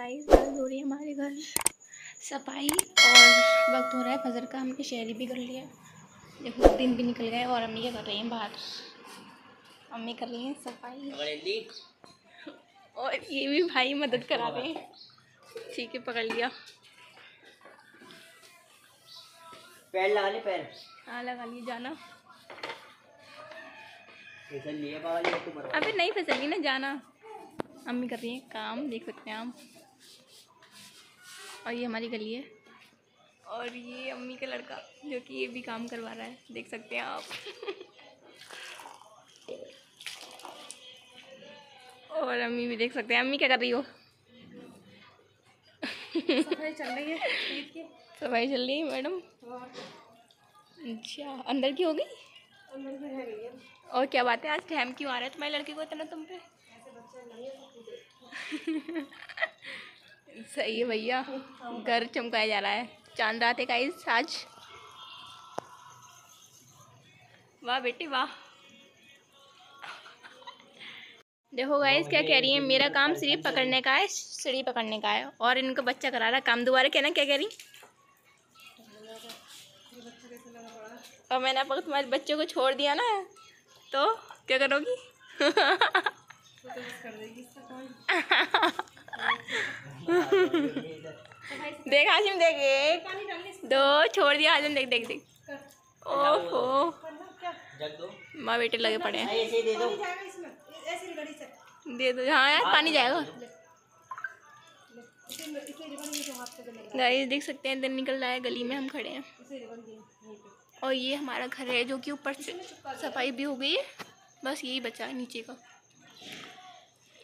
Guys आज हो रही है हमारे घर। सफ़ाई और वक्त हो रहा है। फजर का हमने शहरी भी कर लिया देखो दिन भी निकल गए और अम्मी क्या कर रही हैं बाहर? अम्मी कर रही हैं सफ़ाई। और ये भी भाई मदद करा रहे हैं। ठीक है पकड़ लिया। पैर लगा ले पैर। हाँ लगा लिए जाना। तो अबे नहीं फिसली ना जाना। अम्मी कर रही हैं काम देख सकते हैं आप और ये हमारी गली है। और ये अम्मी का लड़का जो कि ये भी काम करवा रहा है। देख सकते हैं आप। और अम्मी भी देख सकते हैं। अम्मी क्या कर रही हो? सफ़ाई चल रही है सफ़ाई चल रही है मैडम? अच्छा अंदर की हो गई? और क्या बात है? आज टाइम क्यों आ रहा है तुम्हारे लड़के को इतना तुम पे? सही है भैया। घर चमकाया जा रहा है। चाँद रात है गाइस आज। वाह बेटी वाह। देखो गाइस क्या कह रही है? मेरा काम सिर्फ़ पकड़ने का है सीढ़ी पकड़ने का है। और इनको बच्चा करा रहा है काम दोबारा कहना क्या कह रही और मैंने अब तुम्हारे बच्चों को छोड़ दिया ना तो क्या करोगी? देख हाशिम देख एक दो छोड़ दिया हाशिम देख देख देख। ओहो। माँ बेटे लगे पड़े हैं। दे दो। हाँ यार पानी जाएगा। गाइस देख सकते हैं दिन निकल रहा है गली में हम खड़े हैं। और ये हमारा घर है जो कि ऊपर से सफ़ाई भी हो गई है। बस यही बचा है नीचे का।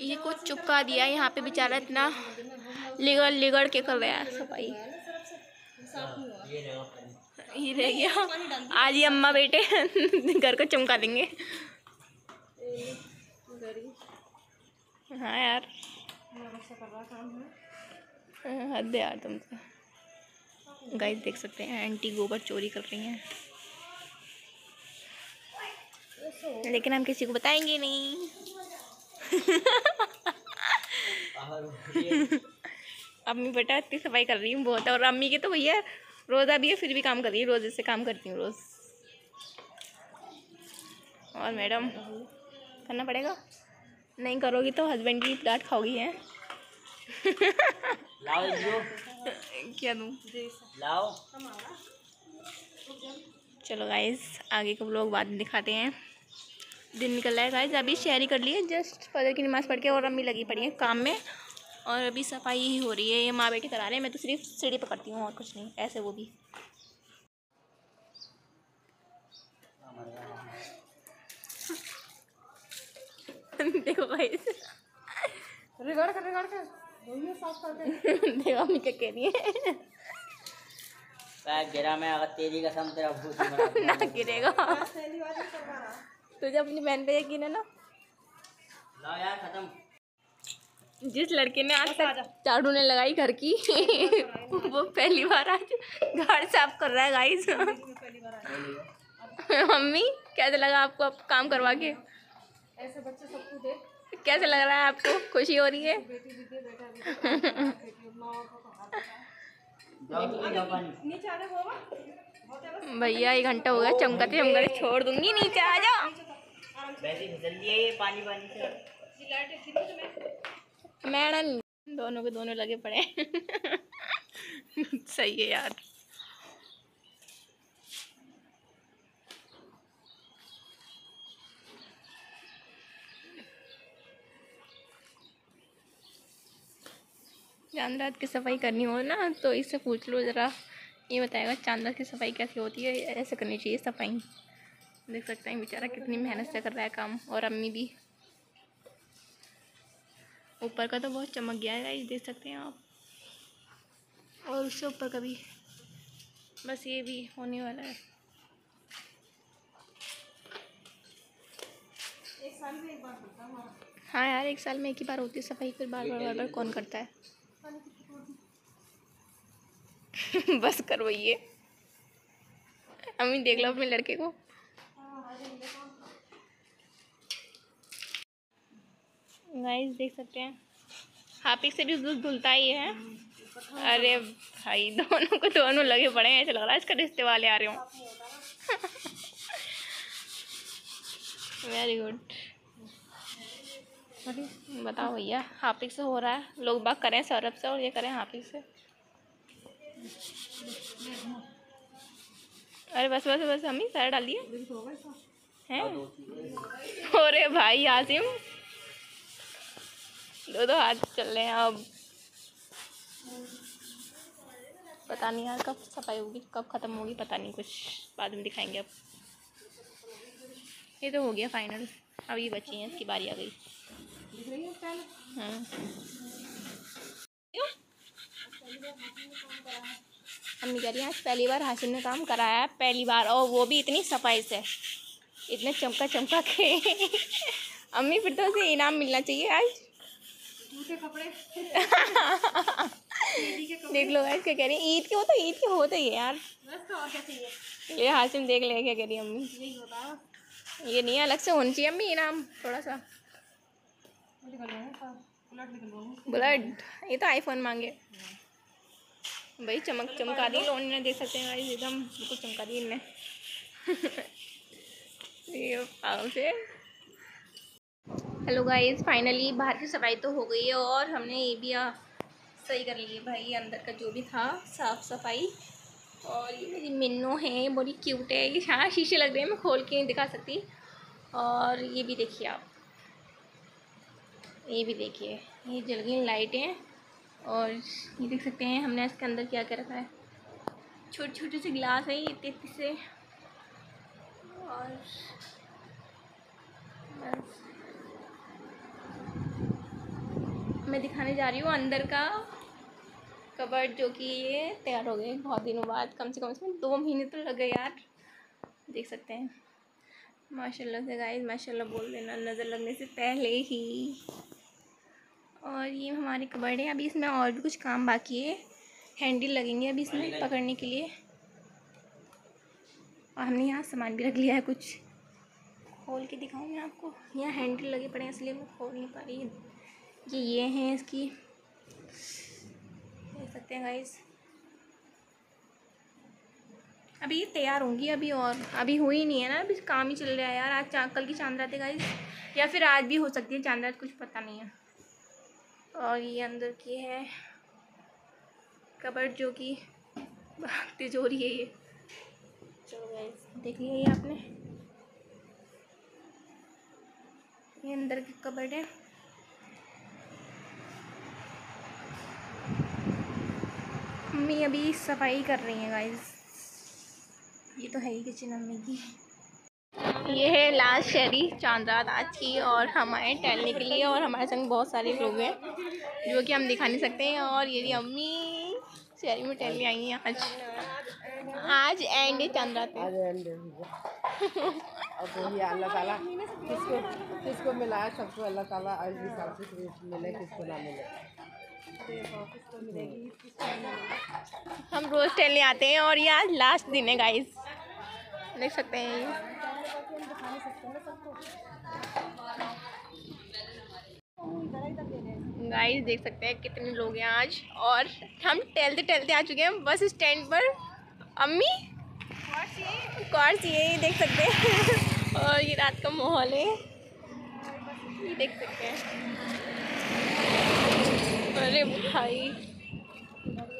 ये कुछ चुपका दिया। यहाँ पे बेचारा इतना लिगड़ लिगड़ के कर रहा सफ़ाई। ये रह गया। आज ही अम्मा बेटे घर को चमका देंगे। हाँ यार। है, हद यार तुम तो गाइस देख सकते हैं आंटी गोबर चोरी कर रही हैं। लेकिन हम किसी को बताएँगे नहीं। अम्मी बेटा इतनी सफ़ाई कर रही हूँ बहुत और अम्मी के तो भैया रोज़ा भी है फिर भी काम कर रही है रोज़ से काम करती हूँ रोज़। और मैडम करना पड़ेगा? नहीं करोगी तो हस्बैंड की डांट खाओगी है? लाओ जो क्या दूँ? लाओ। चलो गाइस आगे का लोग बाद में दिखाते हैं। दिन निकल रहा है गाइस अभी शेयरी कर ली है जस्ट फजर की नमाज़ पढ़ के और अम्मी लगी पड़ी है काम में। और अभी सफ़ाई ही हो रही है ये माँ बेटी करा रहे हैं। मैं तो सिर्फ़ सीढ़ी पकड़ती हूँ और कुछ नहीं ऐसे वो भी। देखो गाइस रिगाड़ कर रिगाड़ कर। देखो अम्मी क्या कह रही है। गिरा मैं अगर तेरी कसम तेरा ही। ना गिरेगा। तुझे अपनी बहन पे यकीन है ना? लाओ यार खत्म। जिस लड़के ने आज तक झाड़ू ने लगाई घर की वो पहली बार आज घर साफ़ कर रहा है गाइस मम्मी कैसे लगा आपको अब काम करवा के? ऐसे बच्चे सबको दे कैसे लग रहा है आपको? खुशी हो रही है? भैया एक घंटा हो गया चमकते चमकते छोड़ दूँगी नीचे आ जाओ। वैसे फिसल दिए ये पानी पानी से तो मैडम दोनों के दोनों लगे पड़े सही है यार। चाँद रात की सफ़ाई करनी हो ना तो इससे पूछ लो ज़रा। ये बताएगा चाँद रात की सफ़ाई कैसे होती है? ऐसे करनी चाहिए सफ़ाई। देख सकते हैं बेचारा कितनी मेहनत से कर रहा है काम और अम्मी भी। ऊपर का तो बहुत चमक गया है गाइस देख सकते हैं आप। और उससे ऊपर का भी। बस ये भी होने वाला है। एक साल में एक बार होता है हाँ यार एक साल में एक ही बार होती है सफ़ाई फिर बार बार बार बार कौन करता है? बस करवाइए अम्मी देख लो अपने लड़के को। गाइस देख सकते हैं। हापिक से भी दूध धुलता ही है। अरे भाई, दोनों को दोनों लगे पड़े हैं, ऐसा लग रहा है इसका रिश्ते वाले आ रहे हो। वेरी गुड बताओ भैया हापिक से हो रहा है। लोग बात करें सौरभ से और ये करें हापिक से। अरे बस बस बस हम ही? पैर डाल दिए हैं अरे भाई आसिम। दो दो हाथ चल रहे हैं अब। पता नहीं यार कब सफ़ाई होगी कब ख़त्म होगी पता नहीं कुछ बाद में दिखाएँगे अब। ये तो हो गया फाइनल अब ये बची हैं इसकी बारी आ गई। हाँ? अम्मी कह रही है आज पहली बार हाशिम ने काम कराया है पहली बार। और वो भी इतनी सफ़ाई से इतने चमका चमका के। अम्मी फिर तो उसे इनाम मिलना चाहिए आज। जूते कपड़े। देख लो आज क्या कह रही है। ईद के हो तो ईद के होते ही है यार। तो ये हाशिम देख ले क्या कह रही है अम्मी। है। ये नहीं अलग से होना चाहिए अम्मी इनाम थोड़ा सा। ब्लड ये तो आईफोन मांगे। भाई चमक चमका दी लोन ने देख सकते हैं गाइस एकदम बिल्कुल चमका दी इनने। से। हेलो गाइस फाइनली बाहर की सफ़ाई तो हो गई है और हमने ये भी आ, सही कर लिए भाई अंदर का जो भी था साफ़ सफ़ाई। और ये मेरी मिन्नो है बड़ी क्यूट है ये हाँ शीशे लग रहे हैं मैं खोल के नहीं दिखा सकती। और ये भी देखिए आप। ये भी देखिए ये जल गई लाइटें। और ये देख सकते हैं हमने इसके अंदर क्या क्या रखा है। छोटे छोटे से गिलास हैं इतने इतने से। और बस। मैं दिखाने जा रही हूँ अंदर का कबर्ड जो कि ये तैयार हो गए बहुत दिनों बाद, कम से कम इसमें दो महीने तो लग गए यार। देख सकते हैं। माशाल्लाह से गाइस माशाल्लाह बोल देना, नज़र लगने से पहले ही। और ये हमारे कबर्ड है। अभी इसमें और भी कुछ काम बाकी है। हैंडल लगेंगे अभी इसमें पकड़ने के लिए। और हमने यहाँ सामान भी रख लिया है कुछ। खोल के दिखाऊँ मैं आपको। यहाँ हैंडल लगे पड़े हैं इसलिए मैं खोल नहीं पा रही ये ये हैं इसकी। देख सकते हैं गाइस अभी ये तैयार होंगी अभी और। अभी हुई नहीं है ना अभी काम ही चल रहा है यार। आज कल की चाँद रात है गाइस या फिर आज भी हो सकती है चाँद रात कुछ पता नहीं है। और ये अंदर की है कबर्ड जो कि तिजोरी है ये। चलो गाइस देख लिया ये आपने। ये अंदर की कबर्ड है। मम्मी अभी सफ़ाई कर रही हैं गाइस ये तो है ही किचन अम्मी की। ये है लास्ट शहरी चाँद रात आज की और हम आए टहलने के लिए और हमारे संग बहुत सारे लोग हैं जो कि हम दिखा नहीं सकते हैं और ये अम्मी शहरी में टहलने आई हैं आज। आज एंड है चाँद रात अब वही अल्लाह ताला किसको किसको मिला है सबको अल्लाह ताला आज भी मिले किसको ना मिले। हम रोज़ टहलने आते हैं और ये आज लास्ट दिन है गाइस देख सकते हैं। ये गाइस देख सकते हैं कितने लोग हैं आज। और हम टहलते टहलते आ चुके हैं बस स्टैंड पर। अम्मी? कॉर्स ये देख सकते हैं। और ये रात का माहौल है। ये देख सकते हैं। अरे भाई।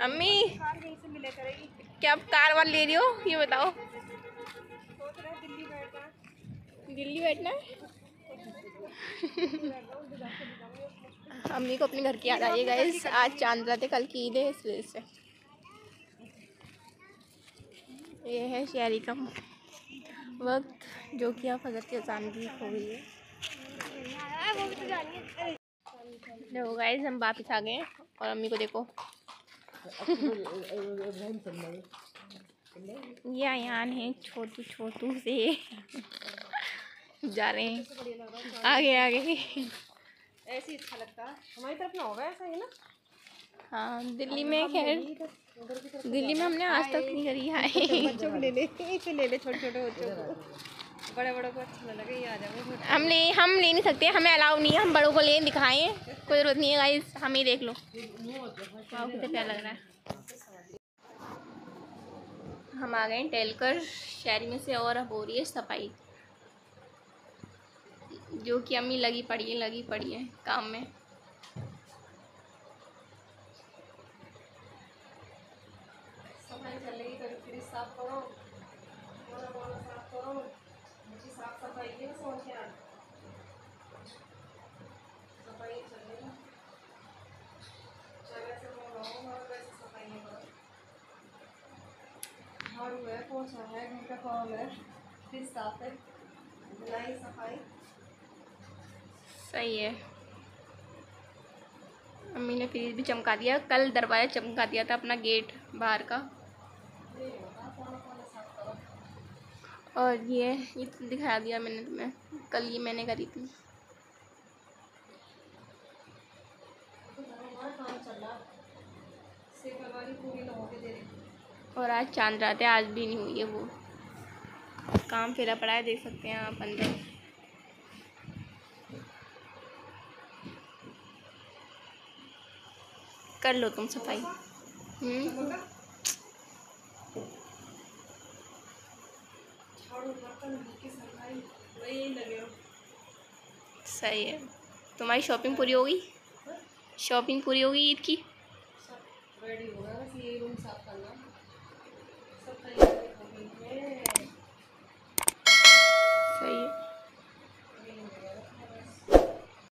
अम्मी, क्या आप कार वाल ले रही हो? ये बताओ। दिल्ली बैठना है? अम्मी को अपने घर की याद आ रही है गाइस आज चाँद है, कल की ईद है, इस वजह से। ये है शहरी का वक्त, जो कि अब हज़रत अजान भी हो गई है। देखो गाइस हम वापस आ गए और अम्मी को देखो। ये अयान है छोटू छोटू से। जा रहे हैं। आगे आगे। ऐसे ही अच्छा लगता है। हमारी तरफ़ ना होगा ऐसा ही ना? हाँ दिल्ली में खैर दिल्ली में हमने आज तक नहीं करी है बच्चों को ले ले इसे ले ले छोटे छोटे बच्चों को। बड़े बड़े को अच्छा लगे ये आ जाओ हम ले हम ले नहीं सकते हमें अलाउ नहीं है हम बड़ों को ले दिखाएँ कोई ज़रूरत नहीं है गाइस हम ही देख लो। वाह कितना प्यारा लग रहा है। हम आ गए टेलकर शहरी में से और अब हो रही है सफ़ाई। जो कि अम्मी लगी पड़ी है, लगी पड़ी है काम में। रही है झाड़ू है पोछा है, घर का काम है। फ्रिज साफ़ है। धुलाई सफ़ाई। सही है। अम्मी ने फ्रीज भी चमका दिया। कल दरवाज़ा चमका दिया था अपना गेट बाहर का। और ये ये तो दिखा दिया मैंने तुम्हें। कल ये मैंने करी थी। और आज चाँद रात है, आज भी नहीं हुई है वो। काम फिरा पड़ा है, देख सकते हैं आप अंदर। कर लो तुम सफ़ाई। हम्म। झाड़ू बर्तन की सफ़ाई वही लगे हो सही है। तुम्हारी शॉपिंग पूरी होगी शॉपिंग पूरी होगी ईद की?